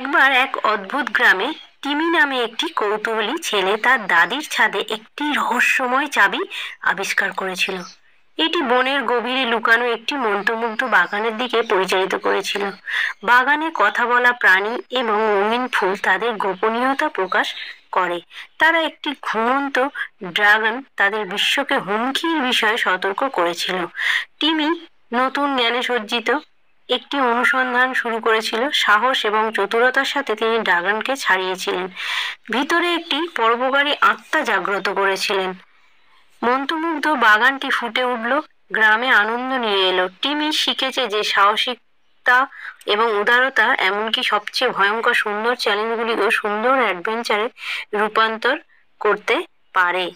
একবার এক অদ্ভুত গ্রামে টিমি নামে একটি কৌতূহলী ছেলে তার দাদির ছাদে একটি রহস্যময় চাবি আবিষ্কার করেছিল। এটি বনের গভীরে লুকানো একটি মন্ত্রমুগ্ধ বাগানের দিকে পরিচালিত করেছিল। বাগানে কথা বলা প্রাণী এবং রঙিন ফুল তাদের গোপনীয়তা প্রকাশ করে। তারা একটি ঘুমন্ত ড্রাগন তাদের বিশ্বকে হুমকির বিষয়ে সতর্ক করেছিল। টিমি নতুন জ্ঞানে সজ্জিত একটি অনুসন্ধান শুরু করেছিল। সাহস এবং চতুরতার সাথে তিনি ড্রাগনকে ছাড়িয়েছিলেন। ভিতরে একটি পরোপকারী আত্মা জাগ্রত করেছিলেন। মন্ত্রমুগ্ধ বাগানটি ফুটে উঠল, গ্রামে আনন্দ নিয়ে এলো। টিমি শিখেছে যে সাহসিকতা এবং উদারতা এমনকি সবচেয়ে ভয়ঙ্কর সুন্দর চ্যালেঞ্জগুলিকেও সুন্দর অ্যাডভেঞ্চারে রূপান্তর করতে পারে।